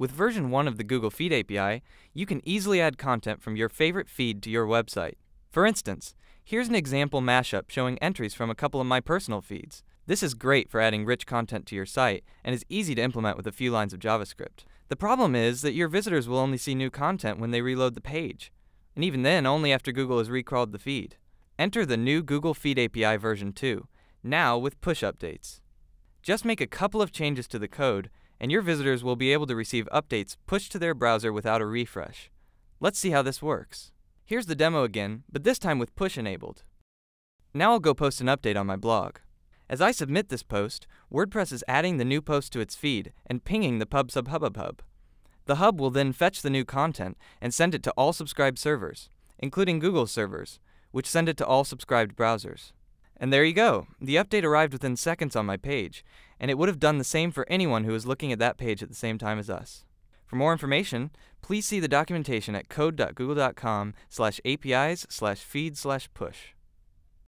With version 1 of the Google Feed API, you can easily add content from your favorite feed to your website. For instance, here's an example mashup showing entries from a couple of my personal feeds. This is great for adding rich content to your site and is easy to implement with a few lines of JavaScript. The problem is that your visitors will only see new content when they reload the page, and even then only after Google has recrawled the feed. Enter the new Google Feed API version 2, now with push updates. Just make a couple of changes to the code, and your visitors will be able to receive updates pushed to their browser without a refresh. Let's see how this works. Here's the demo again, but this time with push enabled. Now I'll go post an update on my blog. As I submit this post, WordPress is adding the new post to its feed and pinging the PubSubHubbub. The hub will then fetch the new content and send it to all subscribed servers, including Google's servers, which send it to all subscribed browsers. And there you go. The update arrived within seconds on my page, and it would have done the same for anyone who was looking at that page at the same time as us. For more information, please see the documentation at code.google.com slash apis slash feed slash push.